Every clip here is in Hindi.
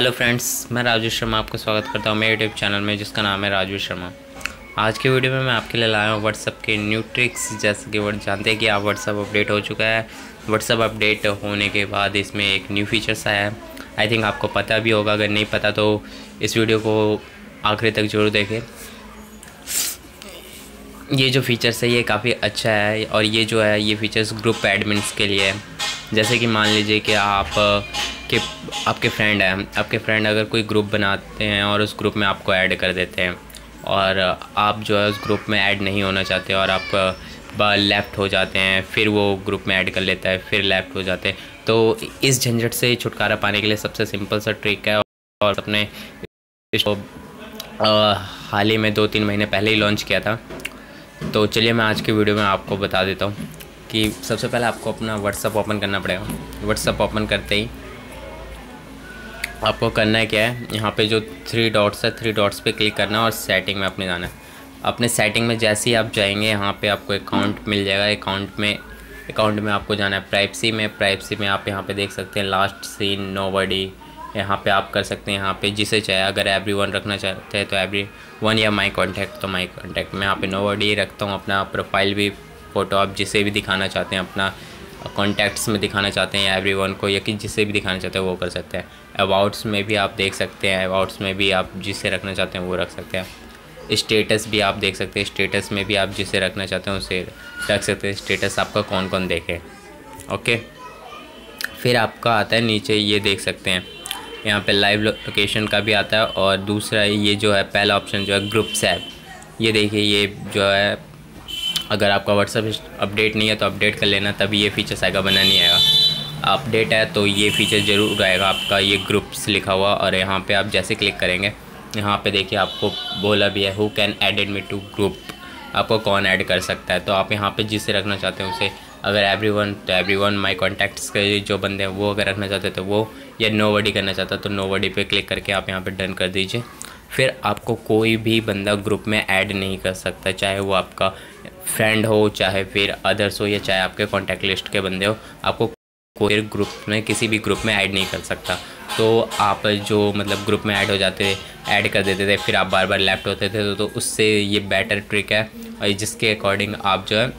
हेलो फ्रेंड्स मैं राजू शर्मा आपका स्वागत करता हूँ मेरे यूट्यूब चैनल में, जिसका नाम है राजू शर्मा। आज के वीडियो में मैं आपके लिए लाया हूँ व्हाट्सअप के न्यू ट्रिक्स जैसे कि वो जानते हैं कि आप व्हाट्सअप अपडेट हो चुका है। व्हाट्सअप अपडेट होने के बाद इसमें एक न्यू फीचर्स आया है। आई थिंक आपको पता भी होगा, अगर नहीं पता तो इस वीडियो को आखिरी तक ज़रूर देखें। ये जो फीचर्स है, ये काफ़ी अच्छा है और ये जो है, ये फीचर्स ग्रुप एडमिनस के लिए है। जैसे कि मान लीजिए कि आप कि आपके फ्रेंड हैं। आपके फ्रेंड अगर कोई ग्रुप बनाते हैं और उस ग्रुप में आपको ऐड कर देते हैं और आप जो है उस ग्रुप में ऐड नहीं होना चाहते और आप लेफ़्ट हो जाते हैं, फिर वो ग्रुप में ऐड कर लेता है, फिर लेफ़्ट हो जाते हैं। तो इस झंझट से छुटकारा पाने के लिए सबसे सिंपल सा ट्रिक है और अपने हाल ही में दो तीन महीने पहले ही लॉन्च किया था। तो चलिए मैं आज की वीडियो में आपको बता देता हूँ कि सबसे पहले आपको अपना व्हाट्सअप ओपन करना पड़ेगा। व्हाट्सअप ओपन करते ही आपको करना है क्या है? यहाँ पे जो थ्री डॉट्स है थ्री डॉट्स पे क्लिक करना है और सेटिंग में अपने जाना है। अपने सेटिंग में जैसे ही आप जाएँगे, यहाँ पे आपको अकाउंट मिल जाएगा। अकाउंट में अकाउंट में आपको जाना है प्राइवेसी में। प्राइवेसी में आप यहाँ पे देख सकते हैं लास्ट सीन नो बडी यहाँ पे आप कर सकते हैं। यहाँ पे जिसे चाहे, अगर एवरी वन रखना चाहते हैं तो एवरी वन या माई कॉन्टैक्ट तो माई कॉन्टैक्ट मैं यहाँ पे नो बडी रखता हूँ। अपना प्रोफ़ाइल भी फ़ोटो आप जिसे भी दिखाना चाहते हैं, अपना कॉन्टैक्ट्स में दिखाना चाहते हैं एवरी वन को, या कि जिसे भी दिखाना चाहते हैं, वो कर सकते हैं। अबाउट्स में भी आप देख सकते हैं अबाउट्स में भी आप जिसे रखना चाहते हैं, वो रख सकते हैं। स्टेटस भी आप देख सकते हैं स्टेटस में भी आप जिसे रखना चाहते हैं, उसे रख सकते हैं। स्टेटस आपका कौन कौन देखे? ओके फिर आपका आता है, नीचे ये देख सकते हैं। यहाँ पे लाइव लोकेशन का भी आता है, और दूसरा ये जो है, पहला ऑप्शन जो है ग्रुप्स ऐप ये देखिए, ये जो है अगर आपका व्हाट्सअप अपडेट नहीं है तो अपडेट कर लेना, तभी ये फीचर्स आएगा बना नहीं आएगा। अपडेट है तो ये फीचर ज़रूर आएगा, आपका ये ग्रुप्स लिखा हुआ और यहाँ पे आप जैसे क्लिक करेंगे, यहाँ पे देखिए आपको बोला भी है who can added me to group आपको कौन ऐड कर सकता है? तो आप यहाँ पे जिसे रखना चाहते हैं उसे, अगर एवरी वन तो एवरी वन माई कॉन्टैक्ट्स के जो बंदे हैं, वो अगर रखना चाहते हैं तो वो या नो करना चाहता है तो नो पे क्लिक करके आप यहाँ पर डन कर दीजिए। फिर आपको कोई भी बंदा ग्रुप में ऐड नहीं कर सकता चाहे वो आपका फ्रेंड हो चाहे फिर अदर्स हो या चाहे आपके कॉन्टैक्ट लिस्ट के बंदे हो आपको कोई ग्रुप में किसी भी ग्रुप में ऐड नहीं कर सकता। तो आप जो मतलब ग्रुप में ऐड हो जाते ऐड कर देते थे फिर आप बार बार लेफ़्ट होते थे तो, तो उससे ये बेटर ट्रिक है। और जिसके अकॉर्डिंग आप जो है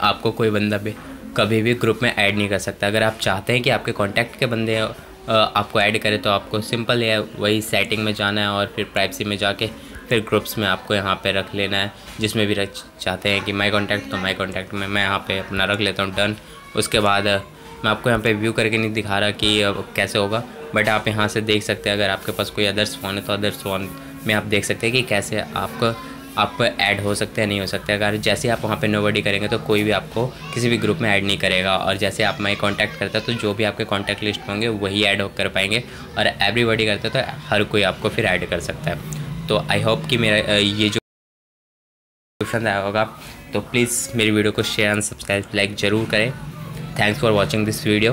आपको कोई बंदा भी कभी भी ग्रुप में ऐड नहीं कर सकता। अगर आप चाहते हैं कि आपके कॉन्टैक्ट के बंदे आपको ऐड करें तो आपको सिंपल है, वही सेटिंग में जाना है और फिर प्राइवेसी में जाके फिर ग्रुप्स में आपको यहाँ पे रख लेना है, जिसमें भी रख, चाहते हैं कि माई कॉन्टैक्ट तो माई कॉन्टैक्ट में मैं यहाँ पे अपना रख लेता हूँ डन उसके बाद मैं आपको यहाँ पे व्यू करके नहीं दिखा रहा कि कैसे होगा बट आप यहाँ से देख सकते हैं, अगर आपके पास कोई अदर्स फ़ोन है तो अदर्स फ़ोन में आप देख सकते हैं कि कैसे आपको आप ऐड हो सकते हैं, नहीं हो सकते। अगर जैसे आप वहाँ पे नोबडी करेंगे तो कोई भी आपको किसी भी ग्रुप में ऐड नहीं करेगा। और जैसे आप मैं कांटेक्ट करता है तो जो भी आपके कांटेक्ट लिस्ट होंगे, वही ऐड हो कर पाएँगे। और एवरीबडी करते तो हर कोई आपको फिर ऐड कर सकता है। तो आई होप कि मेरा ये जो पसंद आया होगा तो प्लीज़ मेरी वीडियो को शेयर एंड सब्सक्राइब लाइक ज़रूर करें। Thanks for watching this video